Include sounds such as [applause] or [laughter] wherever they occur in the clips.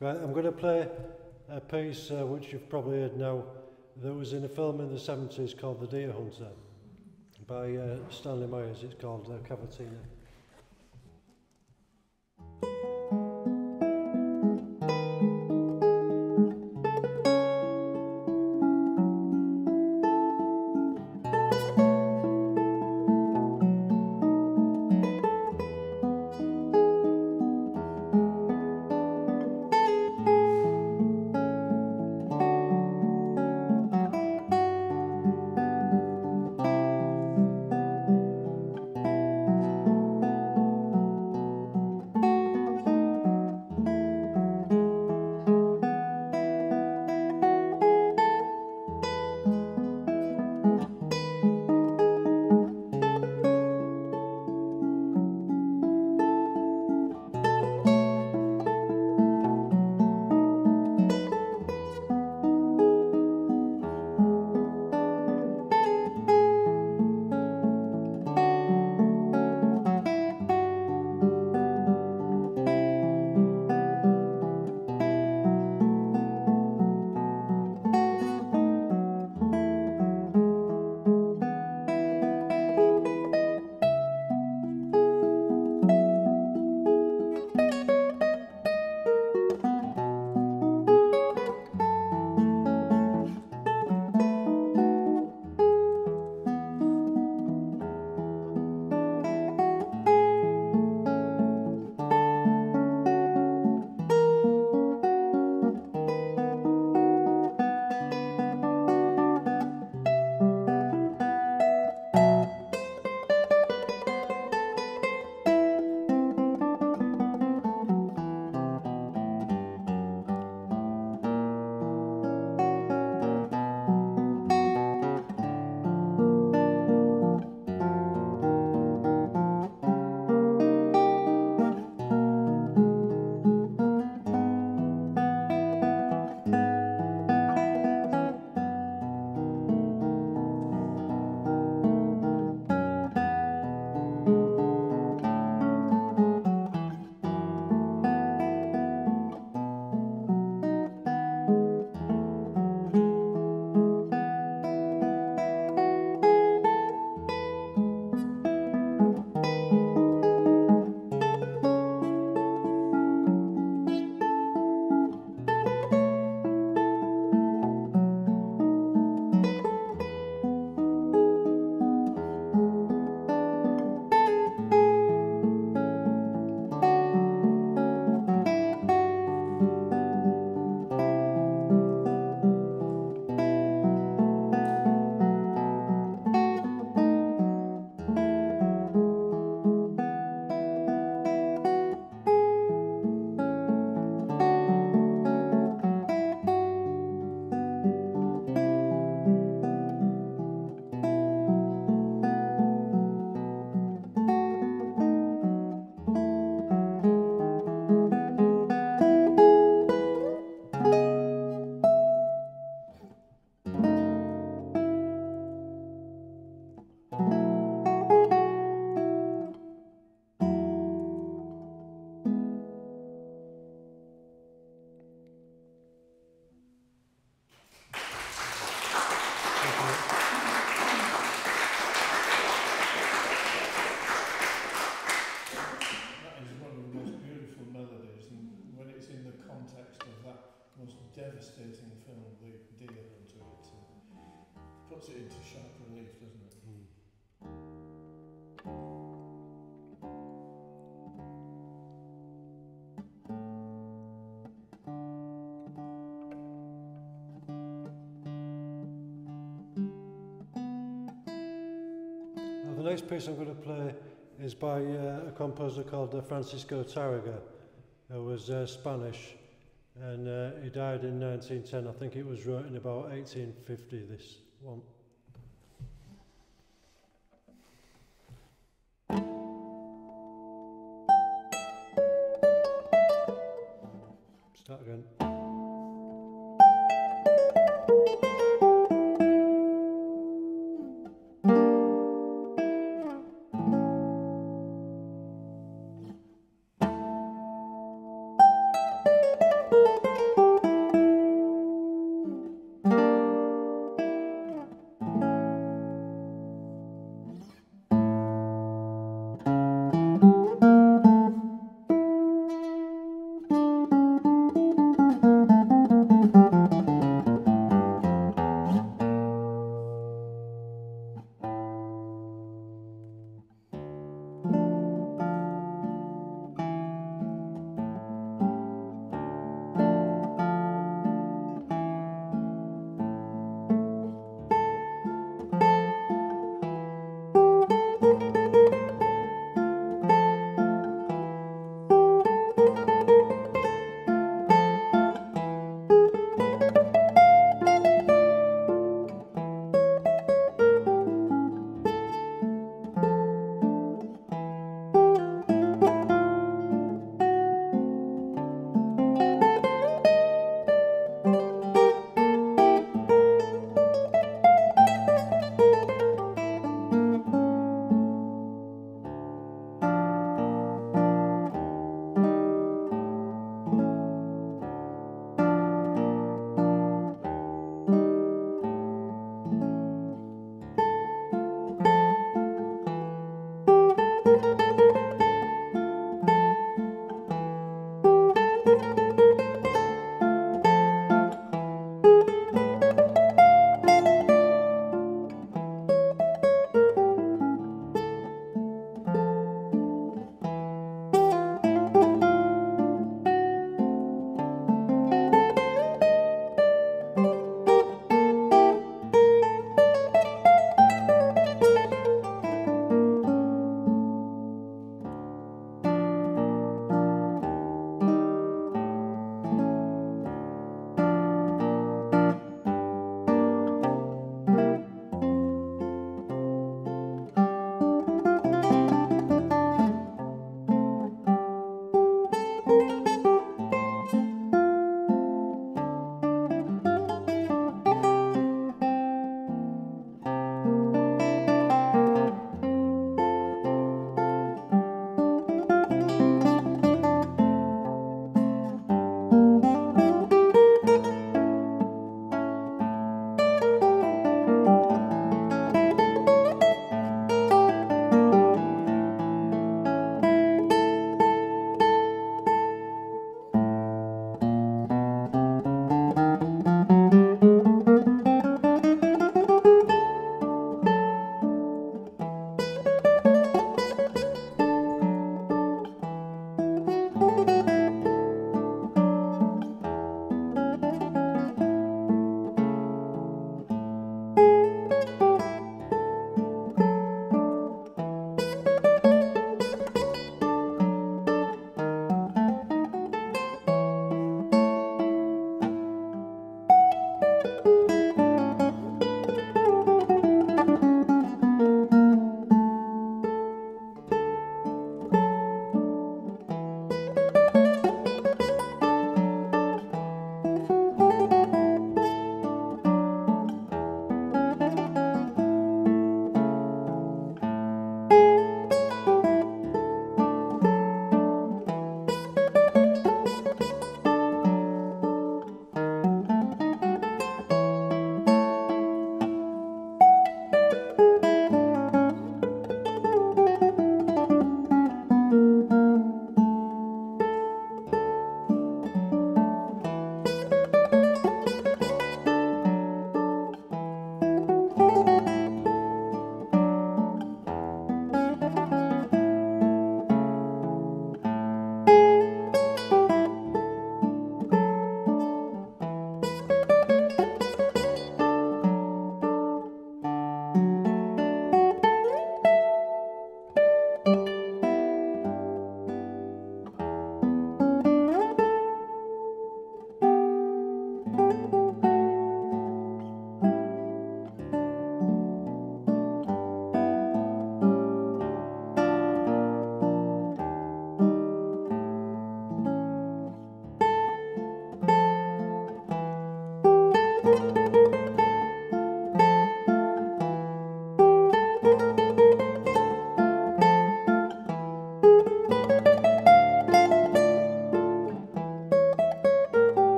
Right, I'm going to play a piece uh, which you've probably heard now that was in a film in the 70s called The Deer Hunter by uh, Stanley Myers. It's called uh, Cavatina. Next piece I'm going to play is by uh, a composer called uh, Francisco Tarrega, who was uh, Spanish, and uh, he died in 1910. I think it was written about 1850, this one. Start again.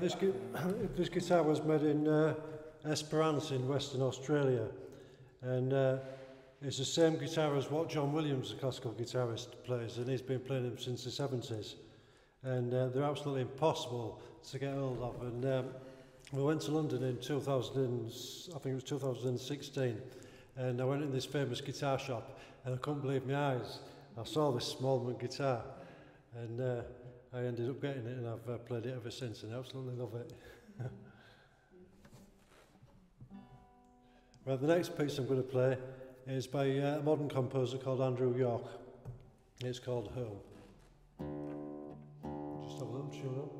This, [coughs] this guitar was made in uh, Esperance in Western Australia. And uh, it's the same guitar as what John Williams, the classical guitarist, plays, and he's been playing them since the 70s. And uh, they're absolutely impossible to get hold of. And um, we went to London in 2000, I think it was 2016, and I went in this famous guitar shop, and I couldn't believe my eyes. I saw this Smallman guitar, and uh, I ended up getting it, and I've uh, played it ever since, and I absolutely love it. [laughs] well, the next piece I'm going to play is by uh, a modern composer called Andrew York. It's called Home. Just have a little tune up.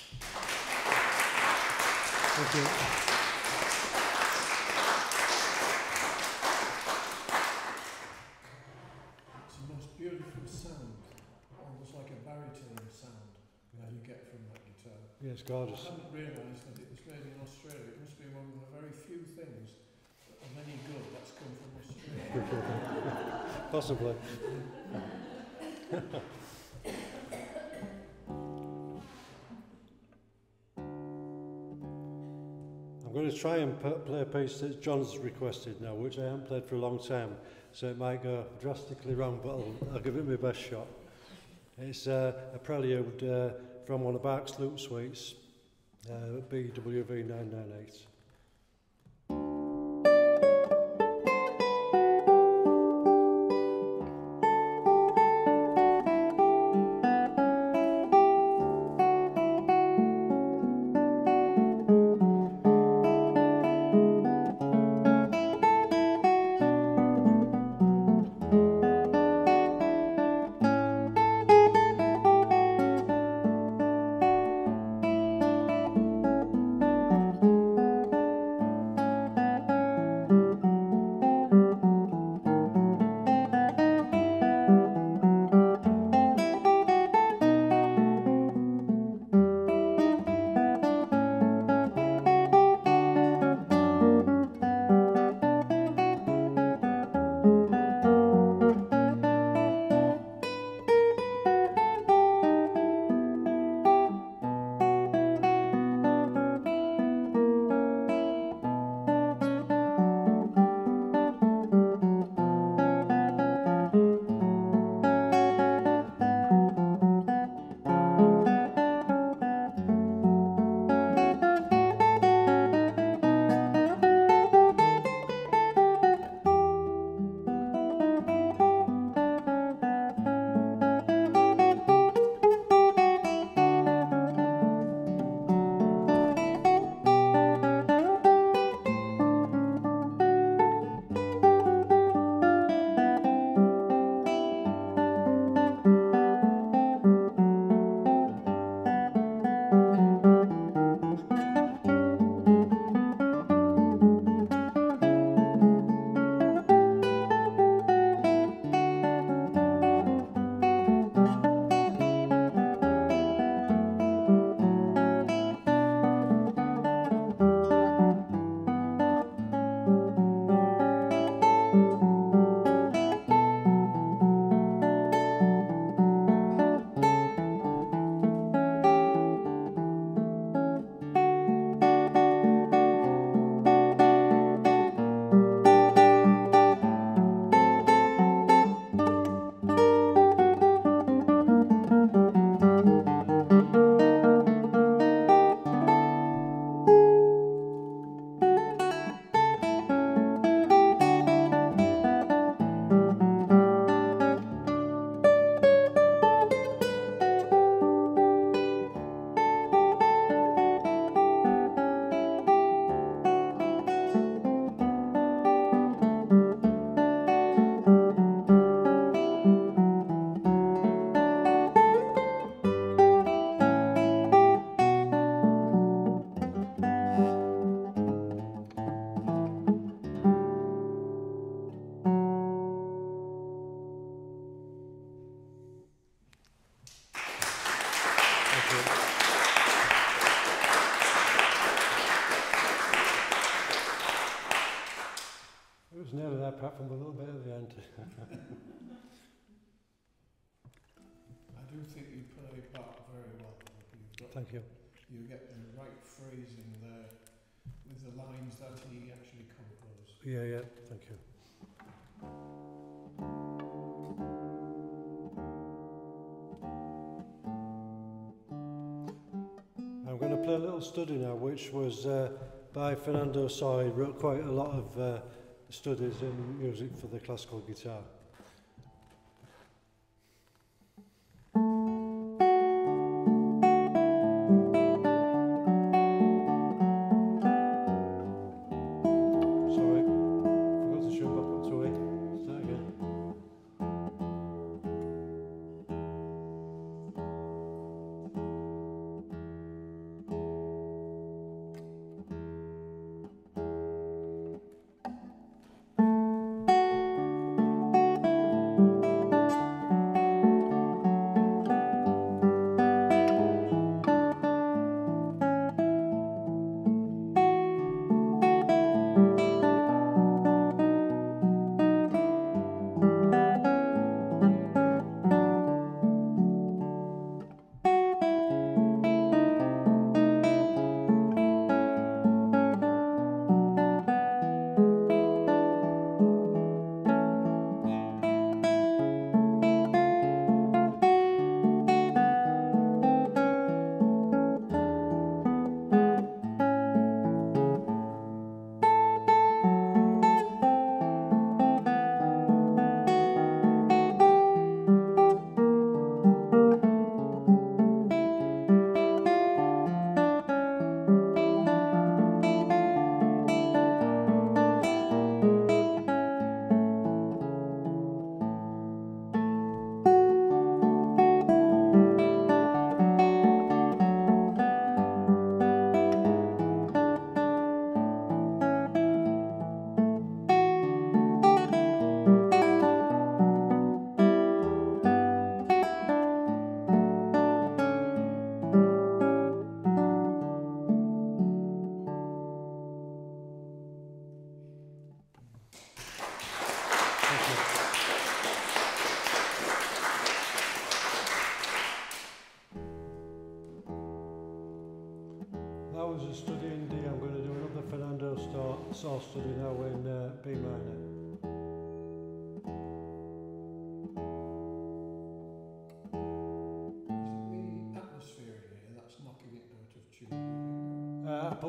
It's the most beautiful sound, almost like a baritone sound that you get from that guitar. Yes, gorgeous. I didn't realise that it was made in Australia. It must be one of the very few things of any good that's come from Australia. [laughs] Possibly. [laughs] I'm going to try and play a piece that John's requested now, which I haven't played for a long time, so it might go drastically wrong, but I'll, I'll give it my best shot. It's uh, a prelude uh, from one of Bach's Loop Suites, uh, BWV 998. Thank you. you get the right phrasing there with the lines that he actually composed. Yeah, yeah, thank you. I'm going to play a little study now, which was uh, by Fernando Sor. Wrote quite a lot of uh, studies in music for the classical guitar.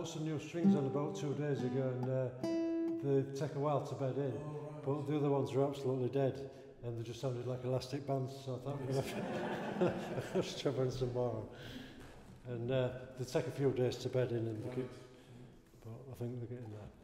Put some new strings on about two days ago and uh, they take a while to bed in. Oh, right. But the other ones are absolutely dead and they just sounded like elastic bands, so I thought we're going to have to [laughs] try some more. And uh, they take a few days to bed in, and Right. keep, but I think they're getting there.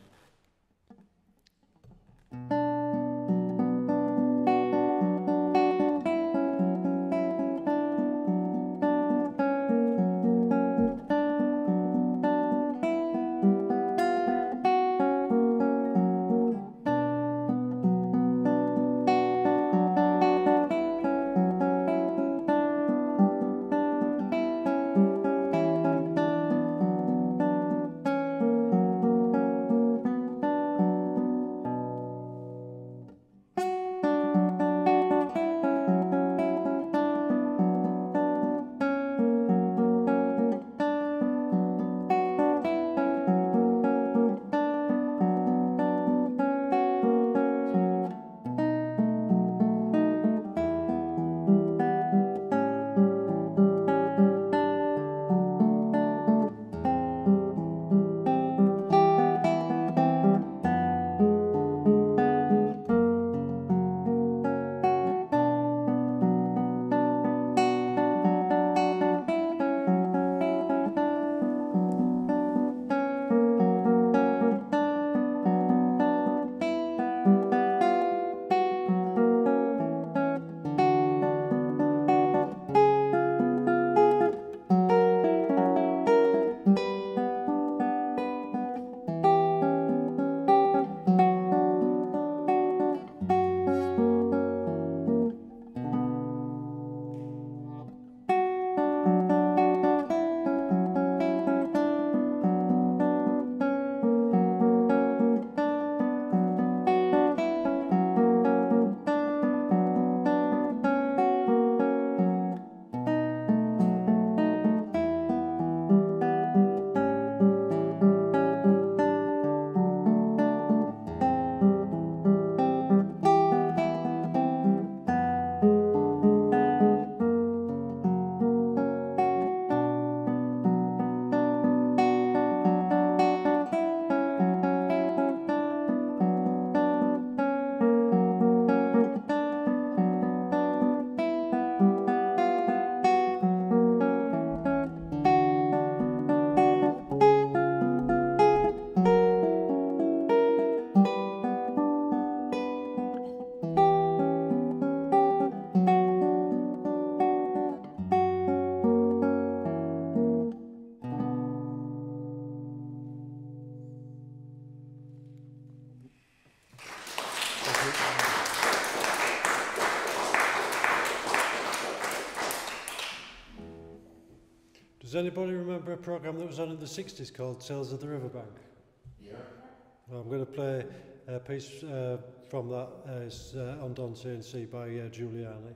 a program that was on in the 60s called Tales of the Riverbank? Yeah. Well, I'm going to play a piece uh, from that uh, it's, uh, on Don and by uh, Giuliani.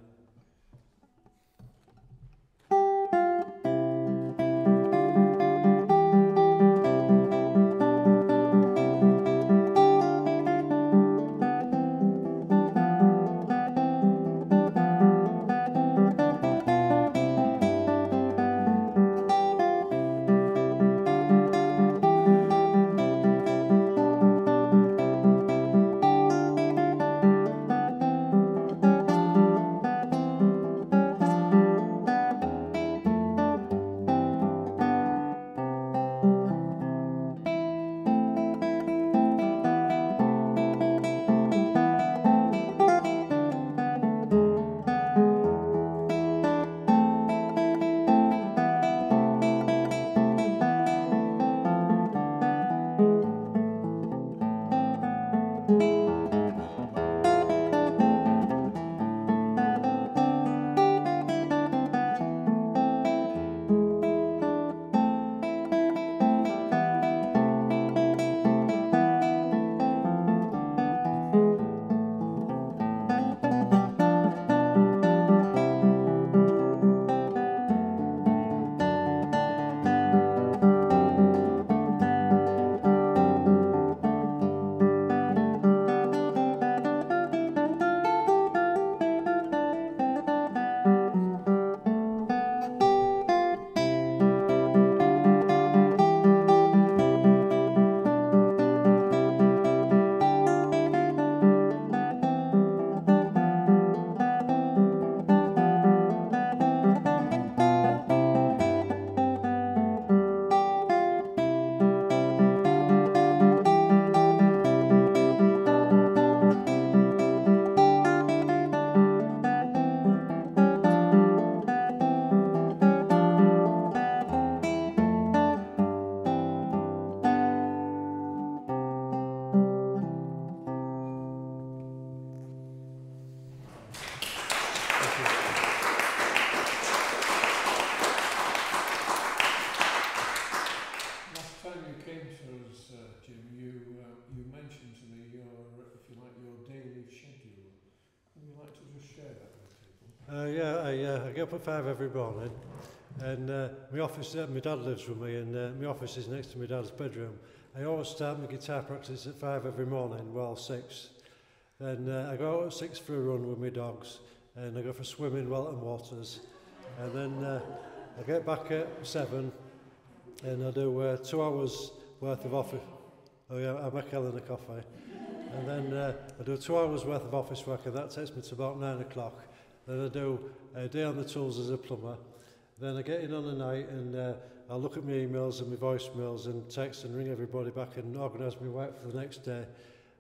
five every morning. And uh, my office, uh, my dad lives with me, and uh, my office is next to my dad's bedroom. I always start my guitar practice at five every morning, well, six. And uh, I go out at six for a run with my dogs, and I go for a swim in Welton Waters. And then uh, I get back at seven, and I do uh, two hours worth of office. Oh yeah, I make Ellen a coffee. And then uh, I do two hours worth of office work, and that takes me to about nine o'clock. Then I do a day on the tools as a plumber. Then I get in on the night and uh, I'll look at my emails and my voicemails and text and ring everybody back and organise my work for the next day.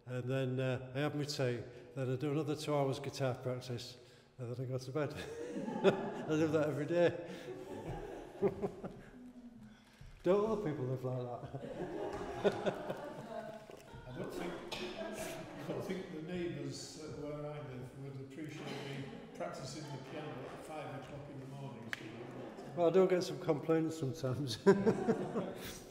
And then uh, I have my tea. Then I do another two hours guitar practice. And then I go to bed. [laughs] I do that every day. [laughs] Don't other people live like that? [laughs] I don't think, I don't think the neighbours uh, where I live would appreciate me practising the piano at five o'clock in the morning. So Well, I do get some complaints sometimes. [laughs]